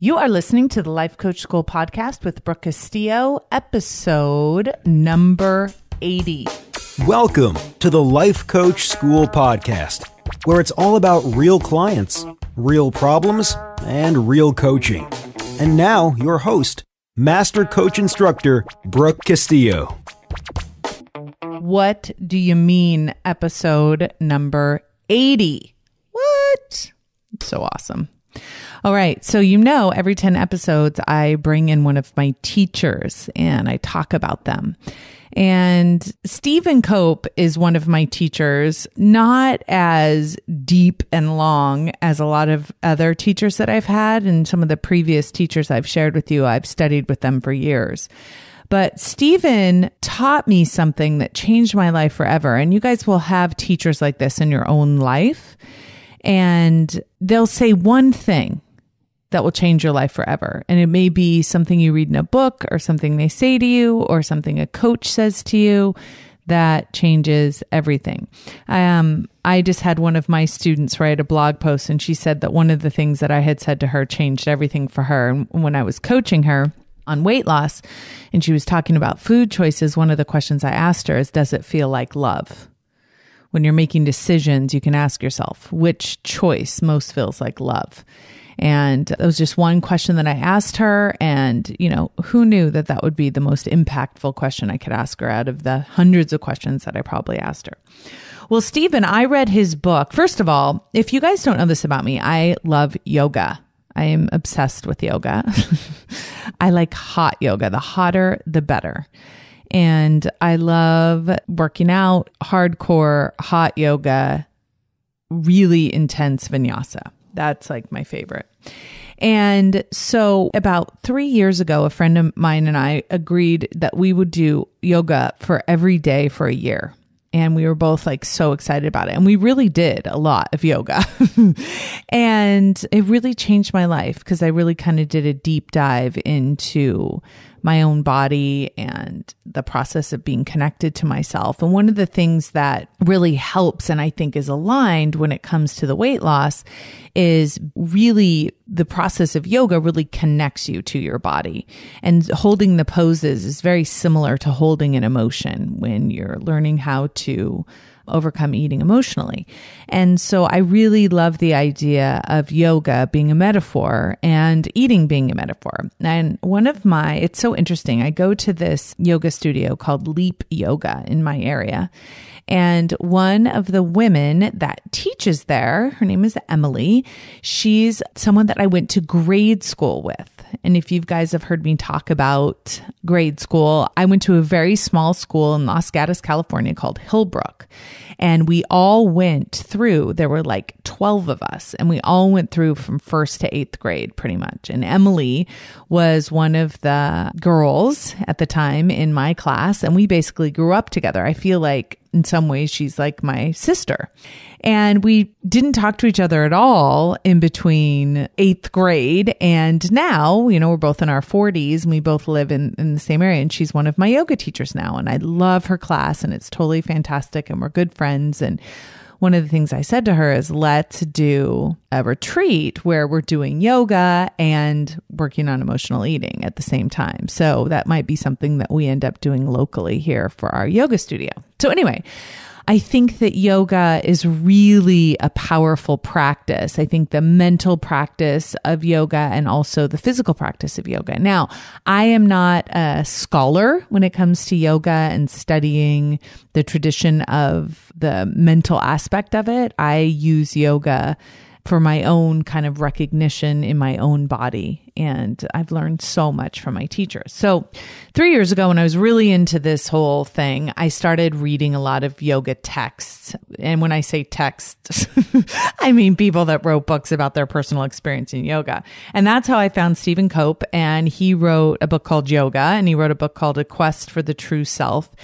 You are listening to the Life Coach School podcast with Brooke Castillo, episode number 80. Welcome to the Life Coach School podcast, where it's all about real clients, real problems, and real coaching. And now, your host, Master Coach Instructor Brooke Castillo. What do you mean, episode number 80? What? So awesome. All right. So, you know, every 10 episodes, I bring in one of my teachers and I talk about them. And Stephen Cope is one of my teachers, not as deep and long as a lot of other teachers that I've had. And some of the previous teachers I've shared with you, I've studied with them for years. But Stephen taught me something that changed my life forever. And you guys will have teachers like this in your own life. And they'll say one thing that will change your life forever. And it may be something you read in a book or something they say to you or something a coach says to you that changes everything. Um, I just had one of my students write a blog post and she said that one of the things that I had said to her changed everything for her. And when I was coaching her, on weight loss and she was talking about food choices, one of the questions I asked her is, Does it feel like love? When you're making decisions, you can ask yourself, which choice most feels like love? And it was just one question that I asked her. And, you know, who knew that that would be the most impactful question I could ask her out of the hundreds of questions that I probably asked her. Well, Stephen, I read his book. First of all, if you guys don't know this about me, I love yoga. I am obsessed with yoga. I like hot yoga. The hotter, the better. And I love working out, hardcore hot yoga, really intense vinyasa. That's like my favorite. And so, about three years ago, a friend of mine and I agreed that we would do yoga for every day for a year. And we were both like so excited about it. And we really did a lot of yoga. and it really changed my life because I really kind of did a deep dive into my own body and the process of being connected to myself. And one of the things that really helps and I think is aligned when it comes to the weight loss is really the process of yoga really connects you to your body. And holding the poses is very similar to holding an emotion when you're learning how to overcome eating emotionally. And so I really love the idea of yoga being a metaphor and eating being a metaphor. And one of my, it's so interesting. I go to this yoga studio called Leap Yoga in my area. And one of the women that teaches there, her name is Emily. She's someone that I went to grade school with. And if you guys have heard me talk about grade school, I went to a very small school in Los Gatos, California called Hillbrook. And we all went through, there were like 12 of us, and we all went through from first to eighth grade pretty much. And Emily was one of the girls at the time in my class, and we basically grew up together. I feel like in some ways she's like my sister. And we didn't talk to each other at all in between eighth grade and now, you know, we're both in our 40s and we both live in, in the same area. And she's one of my yoga teachers now. And I love her class and it's totally fantastic. And we're good friends. And one of the things I said to her is let's do a retreat where we're doing yoga and working on emotional eating at the same time. So that might be something that we end up doing locally here for our yoga studio. So, anyway, I think that yoga is really a powerful practice. I think the mental practice of yoga and also the physical practice of yoga. Now, I am not a scholar when it comes to yoga and studying the tradition of the mental aspect of it. I use yoga for my own kind of recognition in my own body. And I've learned so much from my teachers. So, three years ago, when I was really into this whole thing, I started reading a lot of yoga texts. And when I say texts, I mean people that wrote books about their personal experience in yoga. And that's how I found Stephen Cope. And he wrote a book called Yoga, and he wrote a book called A Quest for the True Self.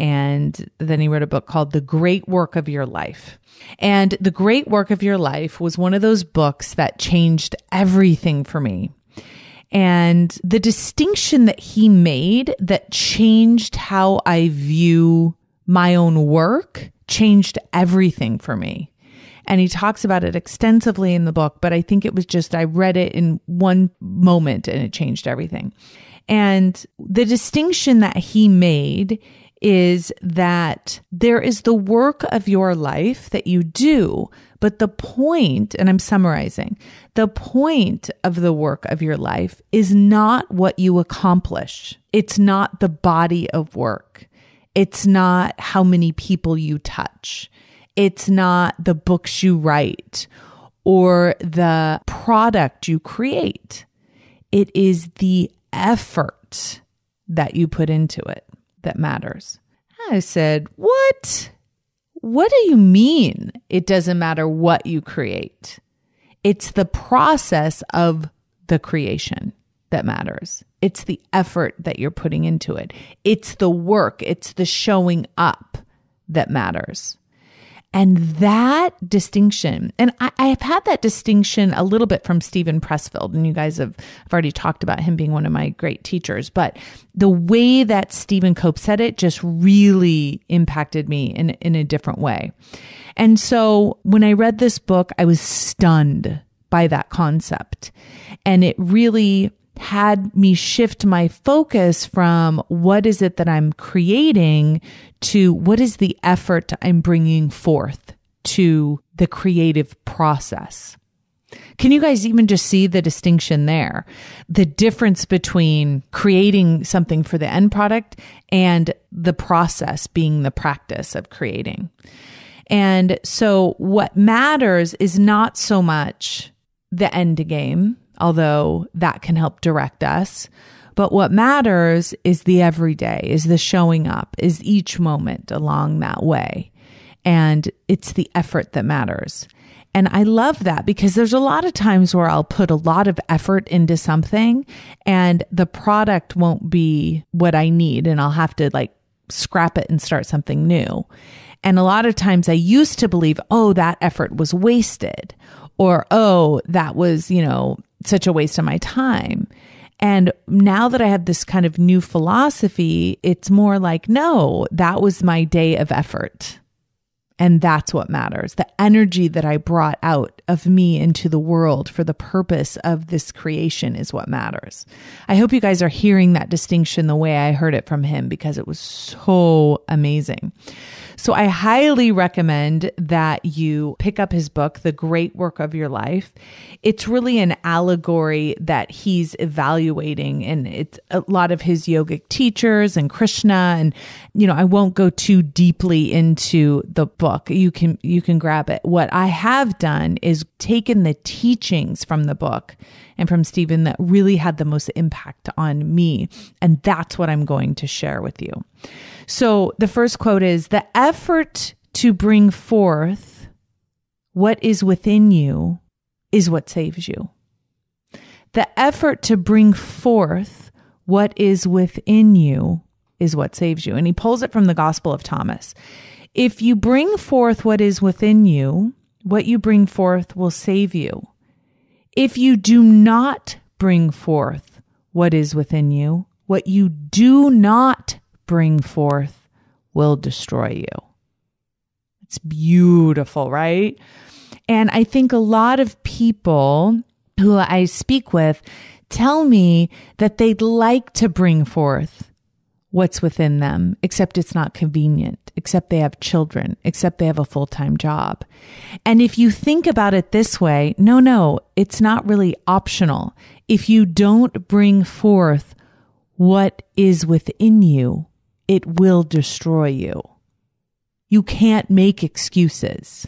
And then he wrote a book called The Great Work of Your Life. And The Great Work of Your Life was one of those books that changed everything for me. And the distinction that he made that changed how I view my own work changed everything for me. And he talks about it extensively in the book, but I think it was just, I read it in one moment and it changed everything. And the distinction that he made is that there is the work of your life that you do, but the point, and I'm summarizing, the point of the work of your life is not what you accomplish. It's not the body of work. It's not how many people you touch. It's not the books you write or the product you create. It is the effort that you put into it that matters. I said, What? What do you mean it doesn't matter what you create? It's the process of the creation that matters. It's the effort that you're putting into it. It's the work. It's the showing up that matters. And that distinction, and I, I, have had that distinction a little bit from Steven Pressfield, and you guys have I've already talked about him being one of my great teachers. But the way that Stephen Cope said it just really impacted me in, in a different way. And so when I read this book, I was stunned by that concept. And it really had me shift my focus from what is it that I'm creating to what is the effort I'm bringing forth to the creative process. Can you guys even just see the distinction there? The difference between creating something for the end product and the process being the practice of creating. And so what matters is not so much the end game although that can help direct us. But what matters is the everyday, is the showing up, is each moment along that way. And it's the effort that matters. And I love that because there's a lot of times where I'll put a lot of effort into something and the product won't be what I need and I'll have to like scrap it and start something new. And a lot of times I used to believe, oh, that effort was wasted or, oh, that was, you know, such a waste of my time. And now that I have this kind of new philosophy, it's more like, no, that was my day of effort. And that's what matters. The energy that I brought out of me into the world for the purpose of this creation is what matters. I hope you guys are hearing that distinction the way I heard it from him because it was so amazing. So I highly recommend that you pick up his book, The Great Work of Your Life. It's really an allegory that he's evaluating and it's a lot of his yogic teachers and Krishna. And, you know, I won't go too deeply into the book. You can, you can grab it. What I have done is taken the teachings from the book and from Stephen that really had the most impact on me. And that's what I'm going to share with you. So the first quote is the effort to bring forth what is within you is what saves you. The effort to bring forth what is within you is what saves you. And he pulls it from the Gospel of Thomas. If you bring forth what is within you, what you bring forth will save you. If you do not bring forth what is within you, what you do not bring forth will destroy you. It's beautiful, right? And I think a lot of people who I speak with tell me that they'd like to bring forth what's within them, except it's not convenient, except they have children, except they have a full time job. And if you think about it this way, no, no, it's not really optional. If you don't bring forth what is within you, it will destroy you. You can't make excuses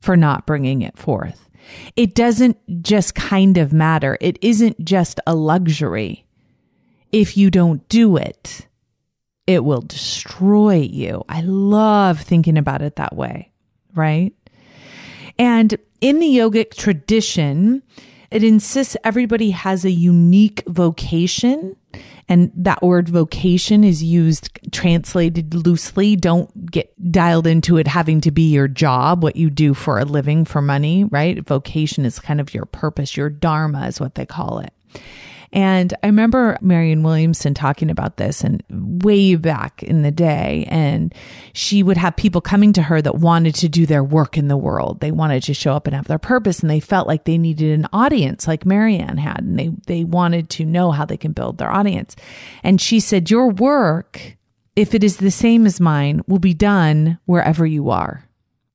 for not bringing it forth. It doesn't just kind of matter. It isn't just a luxury. If you don't do it, it will destroy you. I love thinking about it that way, right? And in the yogic tradition, it insists everybody has a unique vocation and that word vocation is used translated loosely. Don't get dialed into it having to be your job, what you do for a living for money, right? Vocation is kind of your purpose, your dharma is what they call it. And I remember Marianne Williamson talking about this and way back in the day. And she would have people coming to her that wanted to do their work in the world. They wanted to show up and have their purpose and they felt like they needed an audience like Marianne had. And they, they wanted to know how they can build their audience. And she said, your work, if it is the same as mine, will be done wherever you are.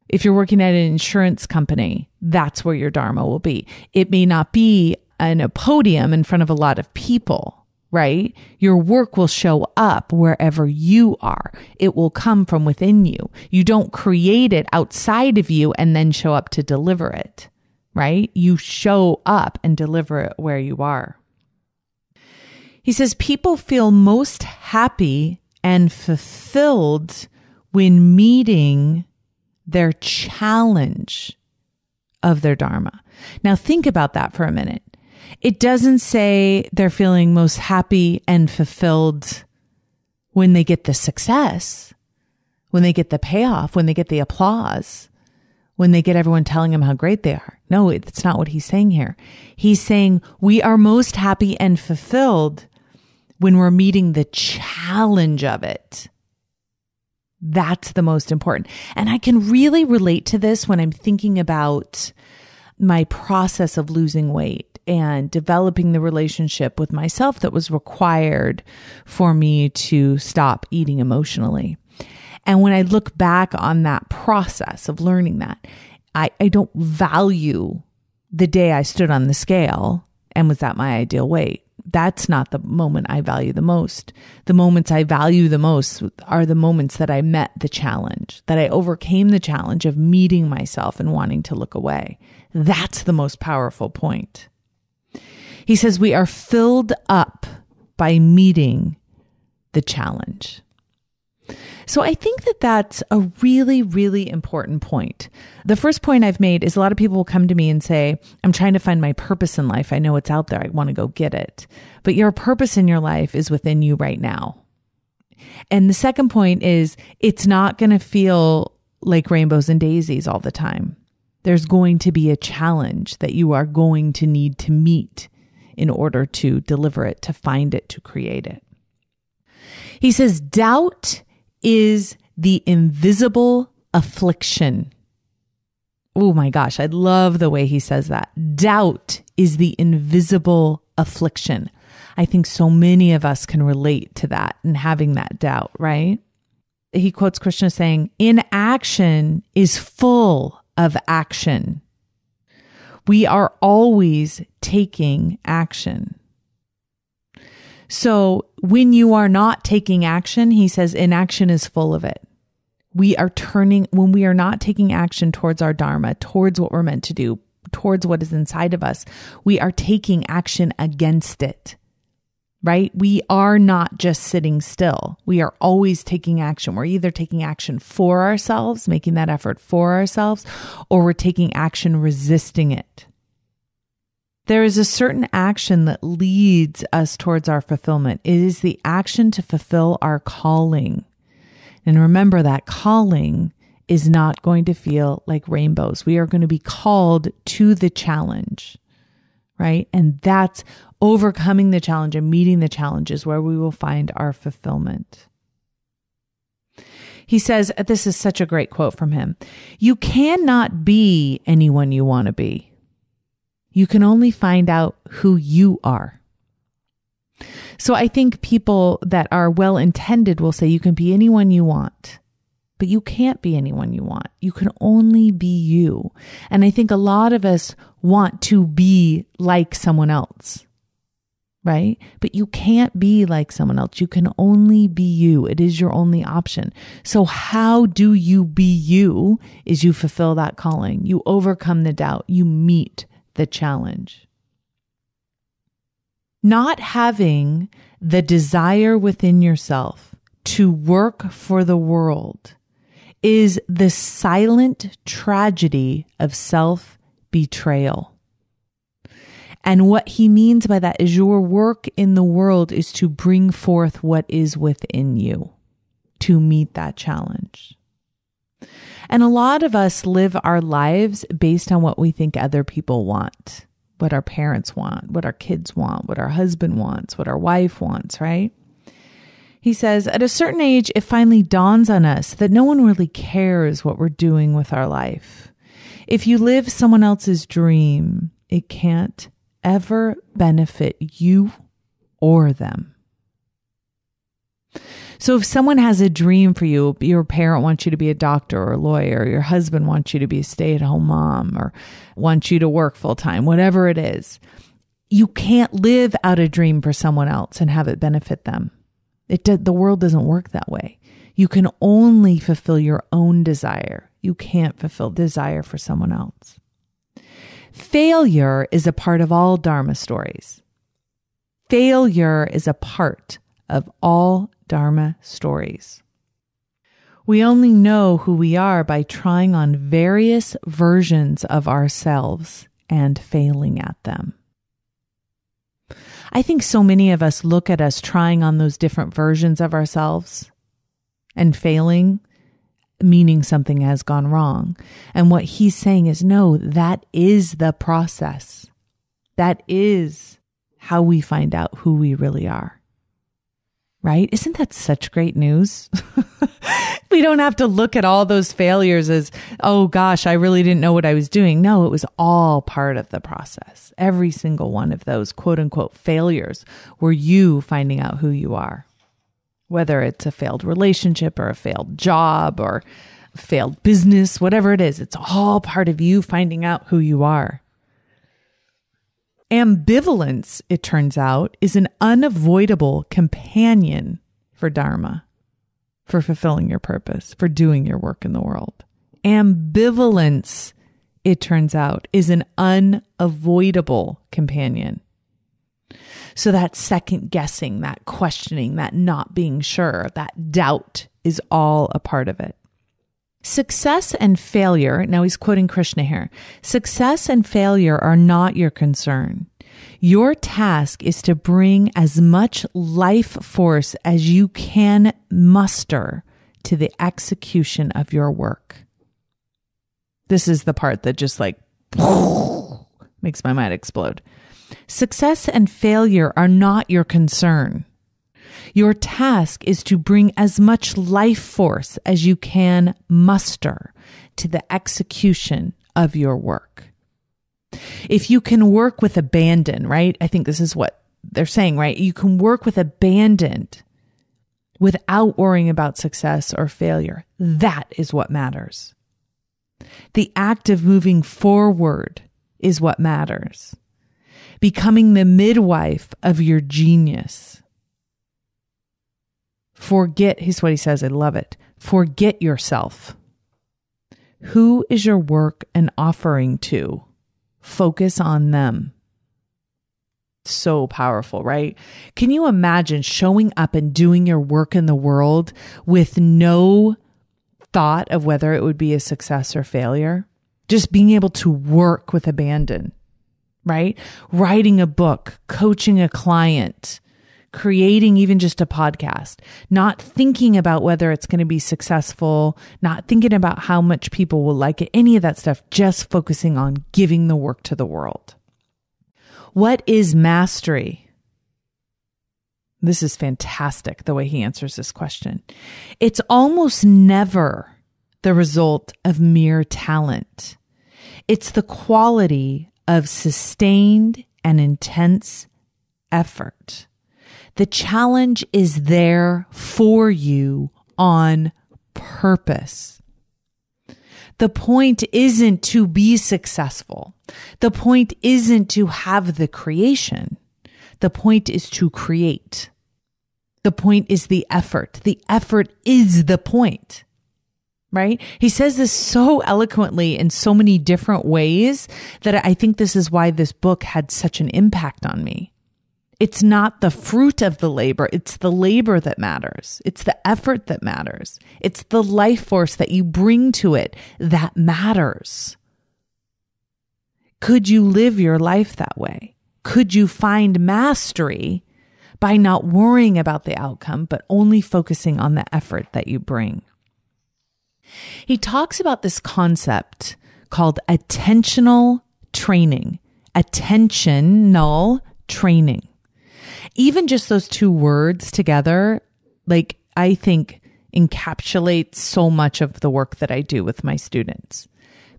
If you're working at an insurance company, that's where your Dharma will be. It may not be on a podium in front of a lot of people, right? Your work will show up wherever you are. It will come from within you. You don't create it outside of you and then show up to deliver it, right? You show up and deliver it where you are. He says people feel most happy and fulfilled when meeting their challenge of their Dharma. Now think about that for a minute. It doesn't say they're feeling most happy and fulfilled when they get the success, when they get the payoff, when they get the applause, when they get everyone telling them how great they are. No, it's not what he's saying here. He's saying we are most happy and fulfilled when we're meeting the challenge of it. That's the most important. And I can really relate to this when I'm thinking about my process of losing weight and developing the relationship with myself that was required for me to stop eating emotionally. And when I look back on that process of learning that, I, I don't value the day I stood on the scale and was at my ideal weight. That's not the moment I value the most. The moments I value the most are the moments that I met the challenge, that I overcame the challenge of meeting myself and wanting to look away. That's the most powerful point. He says we are filled up by meeting the challenge. So I think that that's a really, really important point. The first point I've made is a lot of people will come to me and say, I'm trying to find my purpose in life. I know it's out there. I want to go get it. But your purpose in your life is within you right now. And the second point is it's not going to feel like rainbows and daisies all the time. There's going to be a challenge that you are going to need to meet in order to deliver it, to find it, to create it. He says, doubt is the invisible affliction. Oh my gosh, I love the way he says that. Doubt is the invisible affliction. I think so many of us can relate to that and having that doubt, right? He quotes Krishna saying, Inaction is full of action. We are always taking action. So when you are not taking action, he says inaction is full of it. We are turning, when we are not taking action towards our Dharma, towards what we're meant to do, towards what is inside of us, we are taking action against it right? We are not just sitting still. We are always taking action. We're either taking action for ourselves, making that effort for ourselves, or we're taking action resisting it. There is a certain action that leads us towards our fulfillment. It is the action to fulfill our calling. And remember that calling is not going to feel like rainbows. We are going to be called to the challenge right? And that's overcoming the challenge and meeting the challenges where we will find our fulfillment. He says, this is such a great quote from him. You cannot be anyone you want to be. You can only find out who you are. So I think people that are well intended will say you can be anyone you want but you can't be anyone you want. You can only be you. And I think a lot of us want to be like someone else, right? But you can't be like someone else. You can only be you. It is your only option. So how do you be you is you fulfill that calling. You overcome the doubt. You meet the challenge. Not having the desire within yourself to work for the world is the silent tragedy of self betrayal. And what he means by that is your work in the world is to bring forth what is within you to meet that challenge. And a lot of us live our lives based on what we think other people want. what our parents want, what our kids want, what our husband wants, what our wife wants, right? He says, at a certain age, it finally dawns on us that no one really cares what we're doing with our life. If you live someone else's dream, it can't ever benefit you or them. So if someone has a dream for you, your parent wants you to be a doctor or a lawyer, your husband wants you to be a stay at home mom or wants you to work full time, whatever it is, you can't live out a dream for someone else and have it benefit them. It the world doesn't work that way. You can only fulfill your own desire. You can't fulfill desire for someone else. Failure is a part of all Dharma stories. Failure is a part of all Dharma stories. We only know who we are by trying on various versions of ourselves and failing at them. I think so many of us look at us trying on those different versions of ourselves and failing, meaning something has gone wrong. And what he's saying is no, that is the process. That is how we find out who we really are right? Isn't that such great news? we don't have to look at all those failures as, oh gosh, I really didn't know what I was doing. No, it was all part of the process. Every single one of those quote unquote failures were you finding out who you are. Whether it's a failed relationship or a failed job or failed business, whatever it is, it's all part of you finding out who you are. Ambivalence, it turns out, is an unavoidable companion for Dharma, for fulfilling your purpose, for doing your work in the world. Ambivalence, it turns out, is an unavoidable companion. So that second guessing, that questioning, that not being sure, that doubt is all a part of it. Success and failure, now he's quoting Krishna here. Success and failure are not your concern. Your task is to bring as much life force as you can muster to the execution of your work. This is the part that just like makes my mind explode. Success and failure are not your concern. Your task is to bring as much life force as you can muster to the execution of your work. If you can work with abandon, right? I think this is what they're saying, right? You can work with abandon without worrying about success or failure. That is what matters. The act of moving forward is what matters. Becoming the midwife of your genius Forget, here's what he says. I love it. Forget yourself. Who is your work an offering to? Focus on them. So powerful, right? Can you imagine showing up and doing your work in the world with no thought of whether it would be a success or failure? Just being able to work with abandon, right? Writing a book, coaching a client, creating even just a podcast, not thinking about whether it's going to be successful, not thinking about how much people will like it, any of that stuff, just focusing on giving the work to the world. What is mastery? This is fantastic the way he answers this question. It's almost never the result of mere talent. It's the quality of sustained and intense effort. The challenge is there for you on purpose. The point isn't to be successful. The point isn't to have the creation. The point is to create. The point is the effort. The effort is the point. Right? He says this so eloquently in so many different ways that I think this is why this book had such an impact on me. It's not the fruit of the labor. It's the labor that matters. It's the effort that matters. It's the life force that you bring to it that matters. Could you live your life that way? Could you find mastery by not worrying about the outcome, but only focusing on the effort that you bring? He talks about this concept called attentional training attentional training. Even just those two words together, like I think encapsulates so much of the work that I do with my students.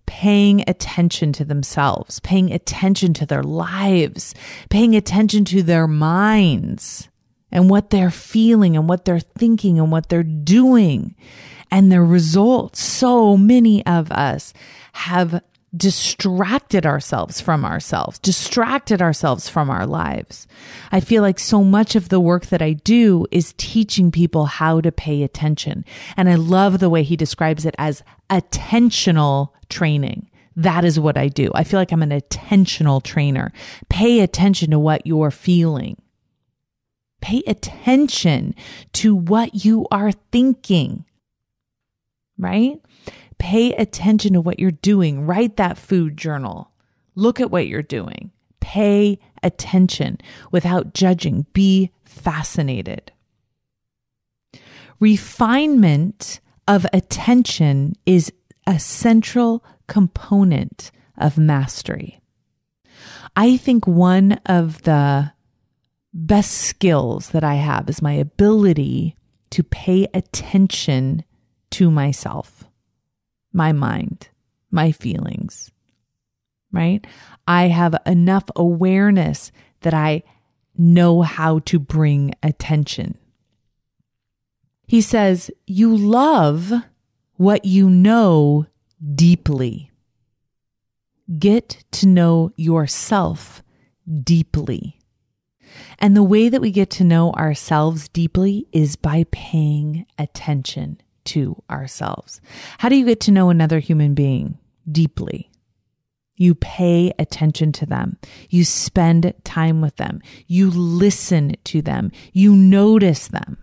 Paying attention to themselves, paying attention to their lives, paying attention to their minds and what they're feeling and what they're thinking and what they're doing and their results. So many of us have distracted ourselves from ourselves, distracted ourselves from our lives. I feel like so much of the work that I do is teaching people how to pay attention. And I love the way he describes it as attentional training. That is what I do. I feel like I'm an attentional trainer. Pay attention to what you're feeling. Pay attention to what you are thinking, right? Pay attention to what you're doing. Write that food journal. Look at what you're doing. Pay attention without judging. Be fascinated. Refinement of attention is a central component of mastery. I think one of the best skills that I have is my ability to pay attention to myself my mind, my feelings, right? I have enough awareness that I know how to bring attention. He says, You love what you know deeply. Get to know yourself deeply. And the way that we get to know ourselves deeply is by paying attention to ourselves. How do you get to know another human being deeply? You pay attention to them. You spend time with them. You listen to them. You notice them,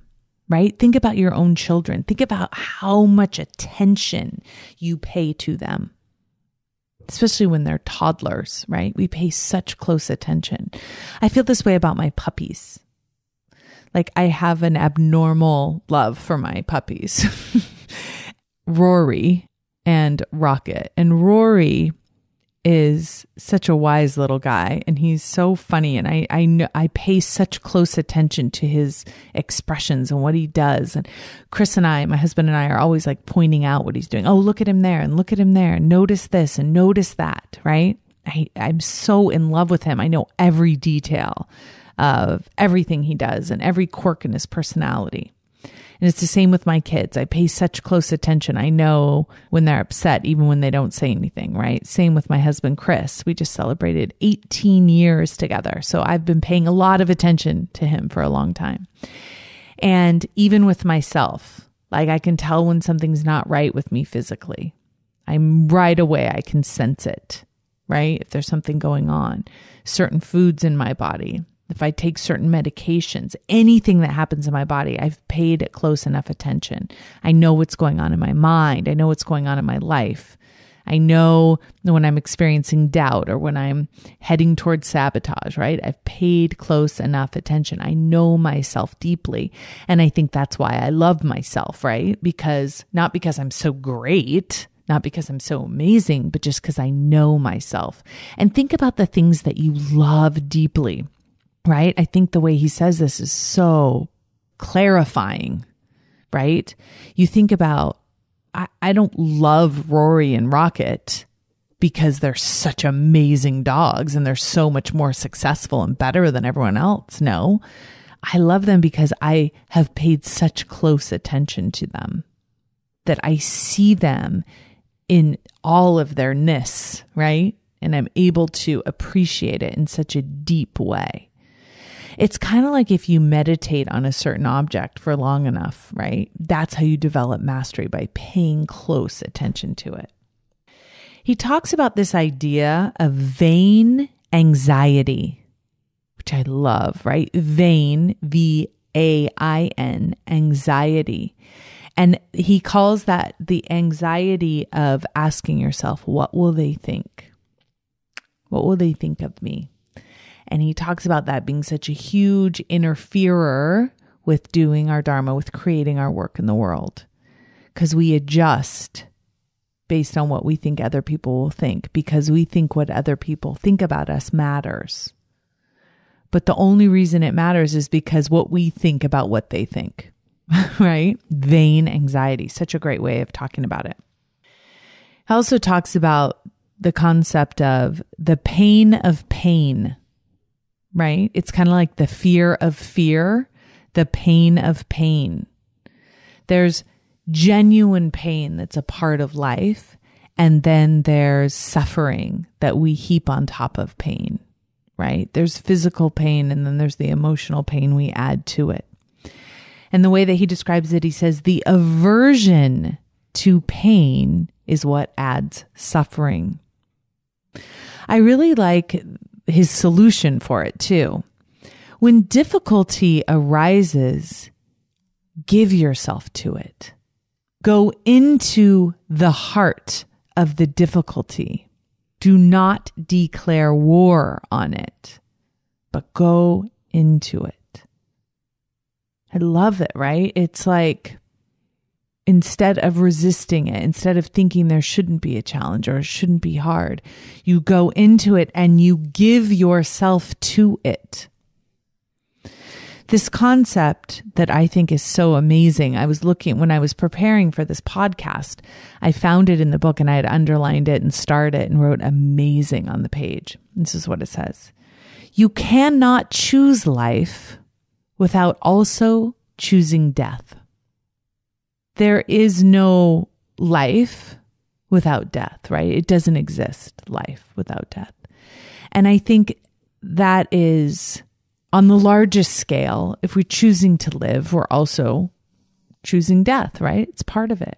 right? Think about your own children. Think about how much attention you pay to them, especially when they're toddlers, right? We pay such close attention. I feel this way about my puppies like I have an abnormal love for my puppies. Rory and Rocket. And Rory is such a wise little guy and he's so funny and I I know I pay such close attention to his expressions and what he does and Chris and I my husband and I are always like pointing out what he's doing. Oh, look at him there and look at him there and notice this and notice that, right? I I'm so in love with him. I know every detail of everything he does and every quirk in his personality. And it's the same with my kids. I pay such close attention. I know when they're upset, even when they don't say anything, right? Same with my husband, Chris. We just celebrated 18 years together. So I've been paying a lot of attention to him for a long time. And even with myself, like I can tell when something's not right with me physically. I'm right away, I can sense it, right? If there's something going on, certain foods in my body if I take certain medications, anything that happens in my body, I've paid close enough attention. I know what's going on in my mind. I know what's going on in my life. I know when I'm experiencing doubt or when I'm heading towards sabotage, right? I've paid close enough attention. I know myself deeply. And I think that's why I love myself, right? Because not because I'm so great, not because I'm so amazing, but just because I know myself. And think about the things that you love deeply right? I think the way he says this is so clarifying, right? You think about, I, I don't love Rory and Rocket because they're such amazing dogs and they're so much more successful and better than everyone else. No, I love them because I have paid such close attention to them that I see them in all of their ness, right? And I'm able to appreciate it in such a deep way. It's kind of like if you meditate on a certain object for long enough, right? That's how you develop mastery by paying close attention to it. He talks about this idea of vain anxiety, which I love, right? Vain, V A I N, anxiety. And he calls that the anxiety of asking yourself, what will they think? What will they think of me? And he talks about that being such a huge interferer with doing our Dharma, with creating our work in the world. Because we adjust based on what we think other people will think because we think what other people think about us matters. But the only reason it matters is because what we think about what they think, right? Vain anxiety, such a great way of talking about it. He also talks about the concept of the pain of pain, right? It's kind of like the fear of fear, the pain of pain. There's genuine pain that's a part of life. And then there's suffering that we heap on top of pain, right? There's physical pain and then there's the emotional pain we add to it. And the way that he describes it, he says the aversion to pain is what adds suffering. I really like his solution for it too. When difficulty arises, give yourself to it. Go into the heart of the difficulty. Do not declare war on it, but go into it. I love it, right? It's like instead of resisting it, instead of thinking there shouldn't be a challenge or it shouldn't be hard, you go into it and you give yourself to it. This concept that I think is so amazing. I was looking when I was preparing for this podcast, I found it in the book and I had underlined it and starred it and wrote amazing on the page. This is what it says. You cannot choose life without also choosing death. There is no life without death, right? It doesn't exist, life without death. And I think that is on the largest scale, if we're choosing to live, we're also choosing death, right? It's part of it.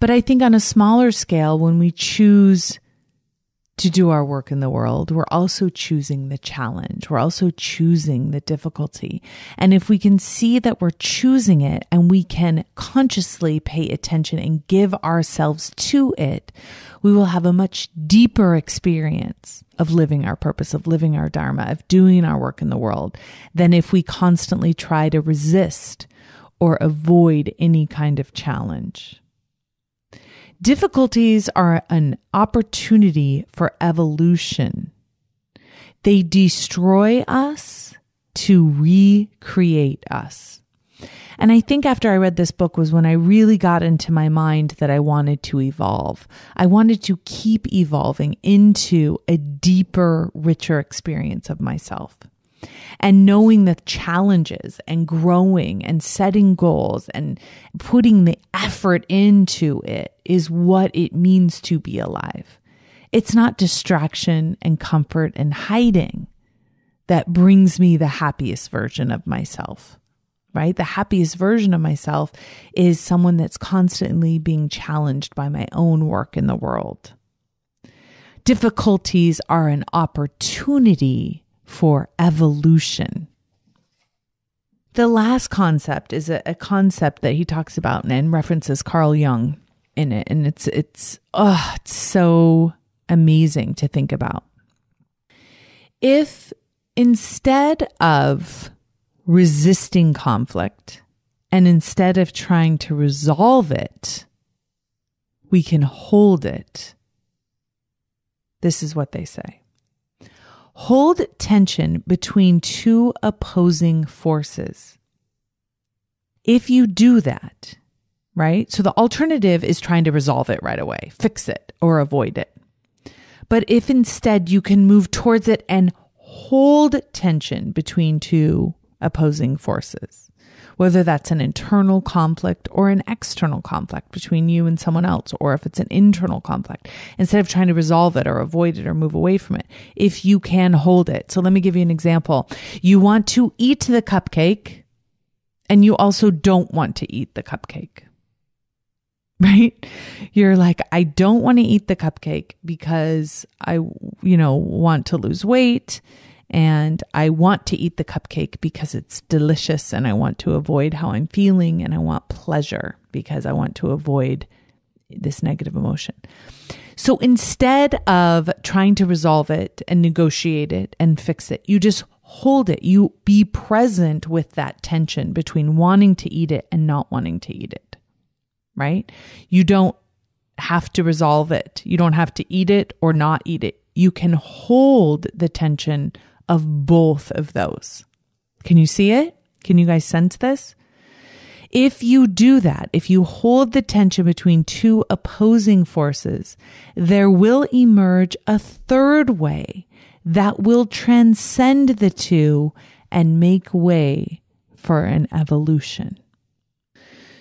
But I think on a smaller scale, when we choose to do our work in the world, we're also choosing the challenge. We're also choosing the difficulty. And if we can see that we're choosing it and we can consciously pay attention and give ourselves to it, we will have a much deeper experience of living our purpose, of living our Dharma, of doing our work in the world than if we constantly try to resist or avoid any kind of challenge. Difficulties are an opportunity for evolution. They destroy us to recreate us. And I think after I read this book was when I really got into my mind that I wanted to evolve. I wanted to keep evolving into a deeper, richer experience of myself. And knowing the challenges and growing and setting goals and putting the effort into it is what it means to be alive. It's not distraction and comfort and hiding that brings me the happiest version of myself right? The happiest version of myself is someone that's constantly being challenged by my own work in the world. Difficulties are an opportunity for evolution. The last concept is a, a concept that he talks about and references Carl Jung in it. And it's, it's, oh, it's so amazing to think about. If instead of resisting conflict. And instead of trying to resolve it, we can hold it. This is what they say. Hold tension between two opposing forces. If you do that, right? So the alternative is trying to resolve it right away, fix it or avoid it. But if instead you can move towards it and hold tension between two opposing forces, whether that's an internal conflict or an external conflict between you and someone else, or if it's an internal conflict, instead of trying to resolve it or avoid it or move away from it, if you can hold it. So let me give you an example. You want to eat the cupcake and you also don't want to eat the cupcake. Right? You're like, I don't want to eat the cupcake because I, you know, want to lose weight and I want to eat the cupcake because it's delicious and I want to avoid how I'm feeling and I want pleasure because I want to avoid this negative emotion. So instead of trying to resolve it and negotiate it and fix it, you just hold it. You be present with that tension between wanting to eat it and not wanting to eat it, right? You don't have to resolve it. You don't have to eat it or not eat it. You can hold the tension of both of those. Can you see it? Can you guys sense this? If you do that, if you hold the tension between two opposing forces, there will emerge a third way that will transcend the two and make way for an evolution.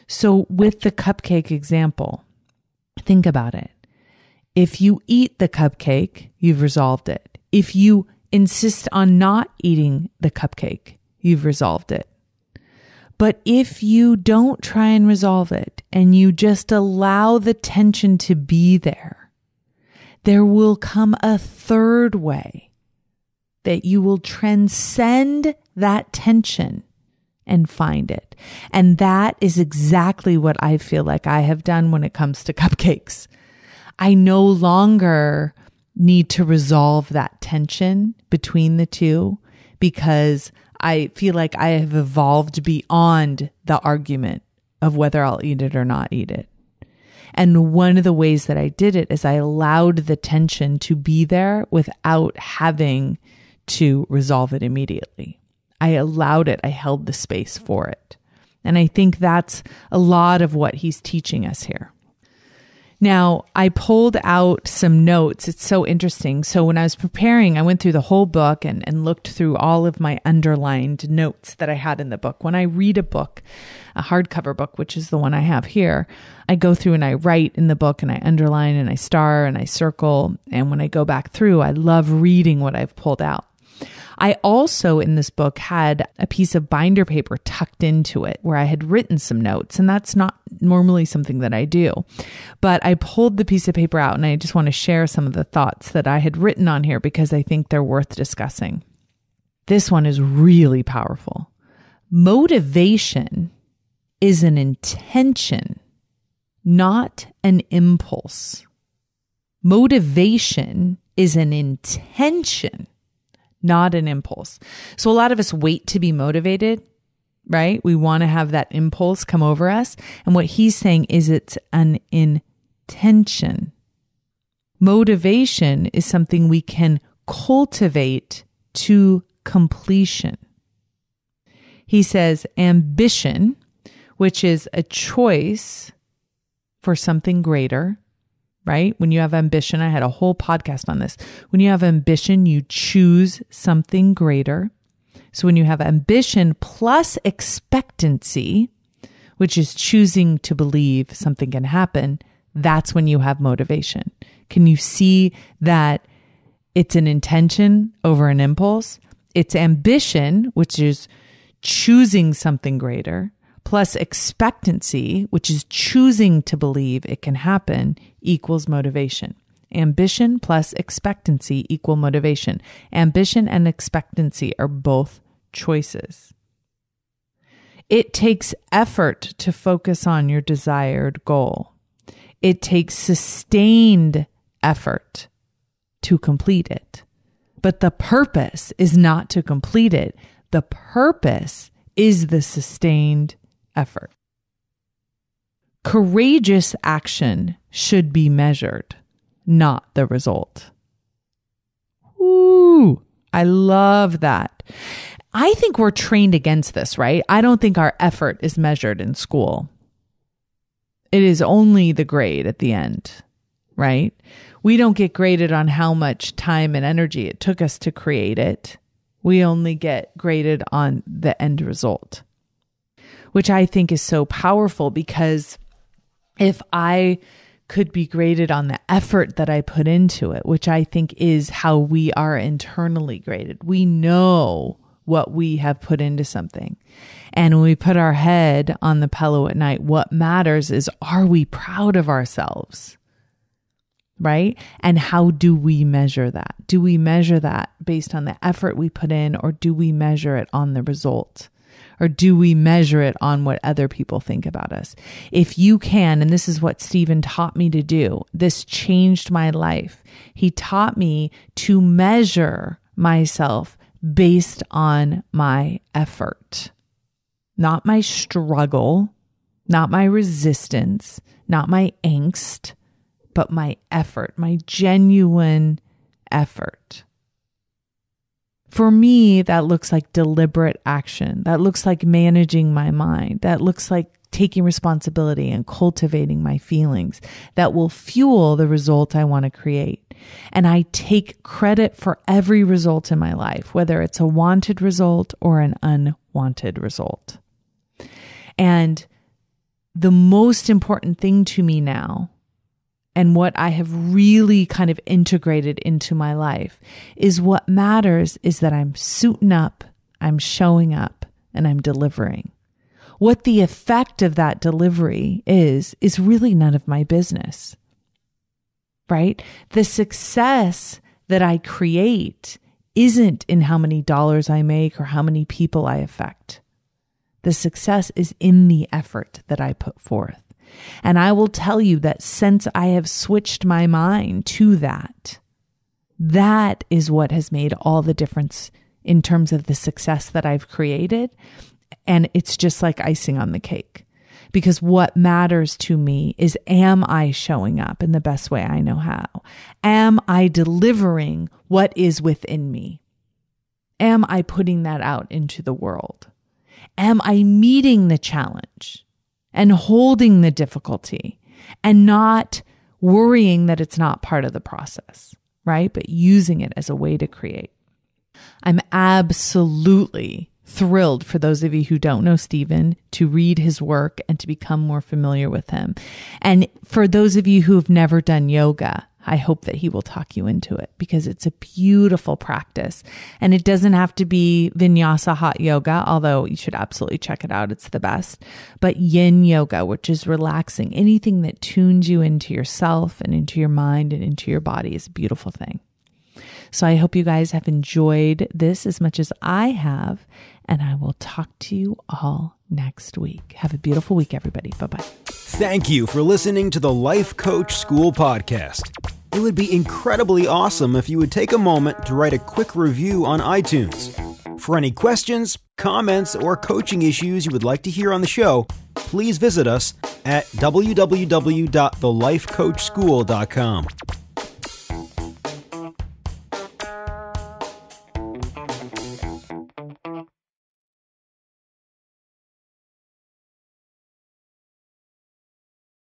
So, with the cupcake example, think about it. If you eat the cupcake, you've resolved it. If you insist on not eating the cupcake, you've resolved it. But if you don't try and resolve it and you just allow the tension to be there, there will come a third way that you will transcend that tension and find it. And that is exactly what I feel like I have done when it comes to cupcakes. I no longer need to resolve that tension between the two because I feel like I have evolved beyond the argument of whether I'll eat it or not eat it. And one of the ways that I did it is I allowed the tension to be there without having to resolve it immediately. I allowed it, I held the space for it. And I think that's a lot of what he's teaching us here. Now, I pulled out some notes. It's so interesting. So, when I was preparing, I went through the whole book and, and looked through all of my underlined notes that I had in the book. When I read a book, a hardcover book, which is the one I have here, I go through and I write in the book and I underline and I star and I circle. And when I go back through, I love reading what I've pulled out. I also in this book had a piece of binder paper tucked into it where I had written some notes, and that's not normally something that I do. But I pulled the piece of paper out and I just want to share some of the thoughts that I had written on here because I think they're worth discussing. This one is really powerful. Motivation is an intention, not an impulse. Motivation is an intention not an impulse. So a lot of us wait to be motivated, right? We want to have that impulse come over us. And what he's saying is it's an intention. Motivation is something we can cultivate to completion. He says ambition, which is a choice for something greater, right? When you have ambition, I had a whole podcast on this. When you have ambition, you choose something greater. So when you have ambition plus expectancy, which is choosing to believe something can happen, that's when you have motivation. Can you see that it's an intention over an impulse? It's ambition, which is choosing something greater plus expectancy, which is choosing to believe it can happen, equals motivation. Ambition plus expectancy equal motivation. Ambition and expectancy are both choices. It takes effort to focus on your desired goal. It takes sustained effort to complete it. But the purpose is not to complete it. The purpose is the sustained effort. Courageous action should be measured, not the result. Ooh, I love that. I think we're trained against this, right? I don't think our effort is measured in school. It is only the grade at the end, right? We don't get graded on how much time and energy it took us to create it. We only get graded on the end result which I think is so powerful because if I could be graded on the effort that I put into it, which I think is how we are internally graded. We know what we have put into something. And when we put our head on the pillow at night, what matters is are we proud of ourselves? Right? And how do we measure that? Do we measure that based on the effort we put in, or do we measure it on the result? Or do we measure it on what other people think about us? If you can, and this is what Stephen taught me to do, this changed my life. He taught me to measure myself based on my effort, not my struggle, not my resistance, not my angst, but my effort, my genuine effort. For me, that looks like deliberate action. That looks like managing my mind. That looks like taking responsibility and cultivating my feelings that will fuel the result I want to create. And I take credit for every result in my life, whether it's a wanted result or an unwanted result. And the most important thing to me now and what I have really kind of integrated into my life is what matters is that I'm suiting up, I'm showing up, and I'm delivering. What the effect of that delivery is, is really none of my business. Right? The success that I create isn't in how many dollars I make or how many people I affect. The success is in the effort that I put forth. And I will tell you that since I have switched my mind to that, that is what has made all the difference in terms of the success that I've created. And it's just like icing on the cake. Because what matters to me is am I showing up in the best way I know how? Am I delivering what is within me? Am I putting that out into the world? Am I meeting the challenge? And holding the difficulty and not worrying that it's not part of the process, right? But using it as a way to create. I'm absolutely thrilled for those of you who don't know Stephen to read his work and to become more familiar with him. And for those of you who have never done yoga, I hope that he will talk you into it because it's a beautiful practice. And it doesn't have to be vinyasa hot yoga, although you should absolutely check it out. It's the best. But yin yoga, which is relaxing, anything that tunes you into yourself and into your mind and into your body is a beautiful thing. So I hope you guys have enjoyed this as much as I have. And I will talk to you all next week. Have a beautiful week, everybody. Bye bye. Thank you for listening to the Life Coach School podcast. It would be incredibly awesome if you would take a moment to write a quick review on iTunes. For any questions, comments, or coaching issues you would like to hear on the show, please visit us at www.thelifecoachschool.com.